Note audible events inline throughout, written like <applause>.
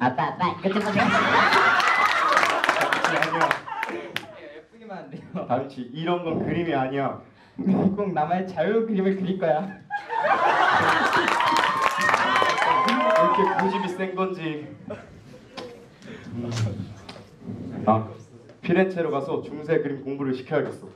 아빠 아빠 좀 보세요. 아니야. 예쁘기만 한데요. 다비치 이런 건 그림이 아니야. 꼭 나만의 자유 그림을 그릴 거야. 왜 이렇게 고집이 센 건지. 아 피렌체로 가서 중세 그림 공부를 시켜야겠어.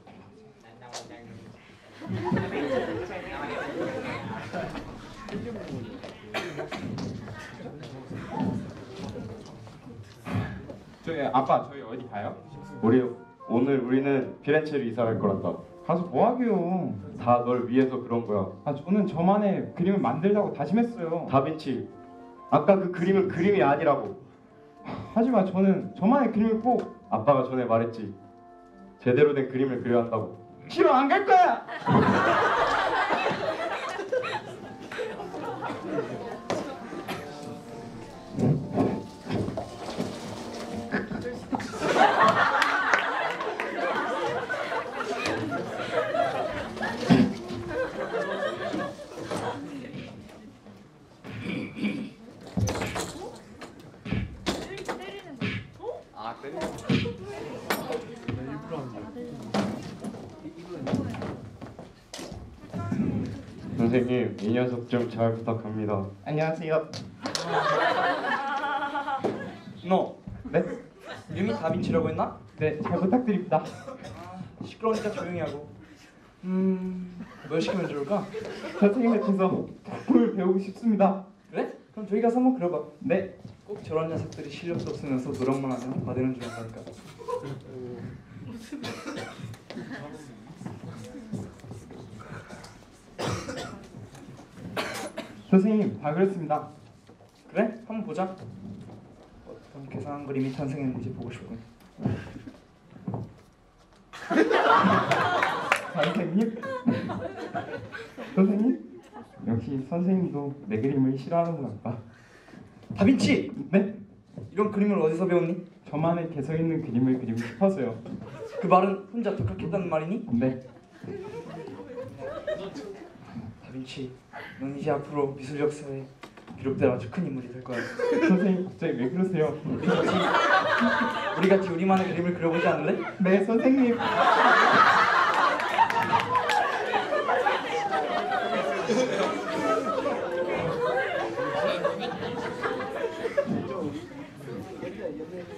저희 아빠 저희 어디 가요? 우리 오늘 우리는 피렌체로 이사 갈 거란다. 가서 뭐 하게요? 다 널 위해서 그런 거야. 아 저는 저만의 그림을 만들자고 다짐했어요. 다빈치 아까 그 그림은 그림이 아니라고. 하지만 저는 저만의 그림을 꼭 아빠가 전에 말했지. 제대로 된 그림을 그려야 한다고. 싫어 안 갈 거야. <laughs> 선생님 이 녀석 좀 잘 부탁합니다. 안녕하세요. 너 네? 이름이 다빈치라고 했나? 네, 잘 부탁드립니다. 시끄러우니까 조용히 하고. 음, 뭘 시키면 좋을까? 선생님께서 덕분을 배우고 싶습니다. 그래? 그럼 저기 가서 한번 그려봐. 네, 꼭 저런 녀석들이 실력도 없으면서 노력만 하면 받는 줄 알니까. 선생님 다 그랬습니다. 그래? 한번 보자. 어떤 괴상한 그림이 탄생했는지 보고 싶군. <laughs> 선생님? 선생님? 역시 선생님도 내 그림을 싫어하는구나 봐. 다빈치! 네? 이런 그림을 어디서 배웠니? 저만의 개성 있는 그림을 그리고 싶어서요. 그 말은 혼자 독학했다는 말이니? 네. 다빈치, 넌 이제 앞으로 미술 역사에 기록될 아주 큰 인물이 될 거야. 선생님 갑자기 왜 그러세요? 우리 같이 우리 같이 우리만의 그림을 그려보지 않을래? 네, 선생님.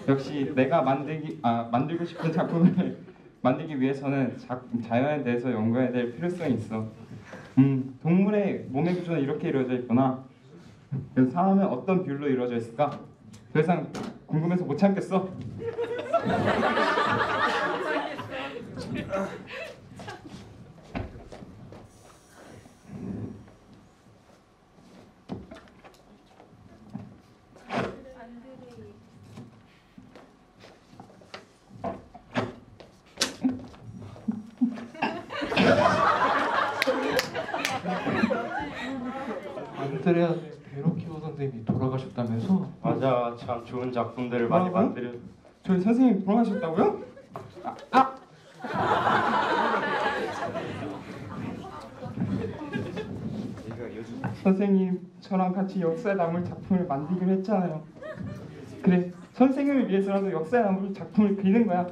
역시 내가 만들기 아 만들고 싶은 작품을 <laughs> 만들기 위해서는 자, 자연에 대해서 연구해야 될 필요성이 있어. 음, 동물의 몸의 구조는 이렇게 이루어져 있구나. 그럼 사람은 어떤 비율로 이루어져 있을까? 더 이상 궁금해서 못 참겠어. 안드레아 베로키오 선생님이 돌아가셨다면서? 맞아 참 좋은 작품들을 많이 뭐라고? 만들어. 저희 선생님 돌아가셨다고요? 아, 선생님 저랑 같이 역사에 남을 작품을 만들기로 했잖아요. 그래 선생님을 위해서라도 역사에 남을 작품을 그리는 거야.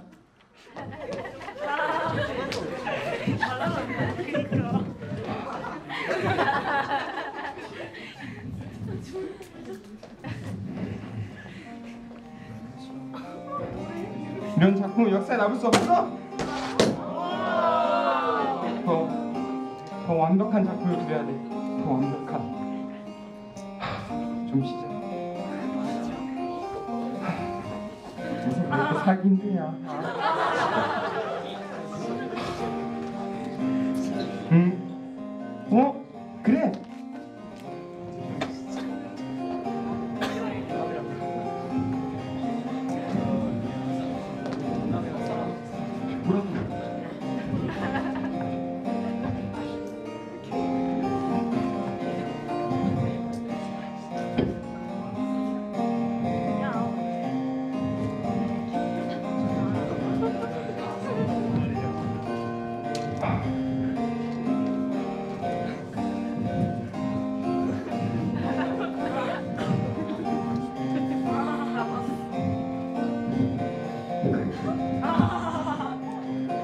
이런 작품은 역사에 남을 수 없어. 더, 더 완벽한 작품을 그려야 돼. 더 완벽한. 하, 좀 쉬자. 하, 무슨 왜 이렇게 살기 힘드냐. 응?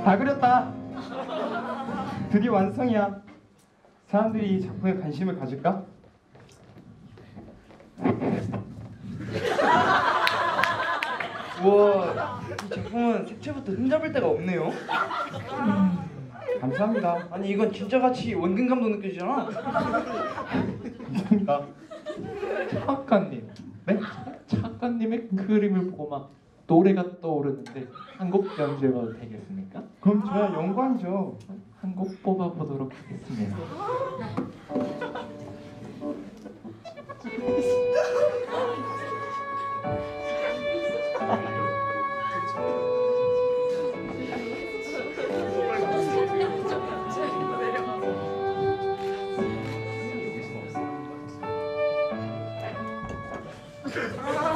다 그렸다. 드디어 완성이야. 사람들이 이 작품에 관심을 가질까? 우와 이 작품은 색채부터 흠잡을 데가 없네요. 감사합니다. 아니 이건 진짜 같이 원근감도 느껴지잖아. 감사합니다. 작가님, 네? 작가님의 그림을 보고 막 노래가 떠오르는데 한곡 연주해봐도 되겠습니까? 그럼 저야 영광이죠. 한 곡 뽑아보도록 하겠습니다. <laughs>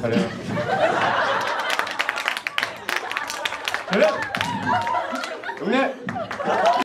잘해요.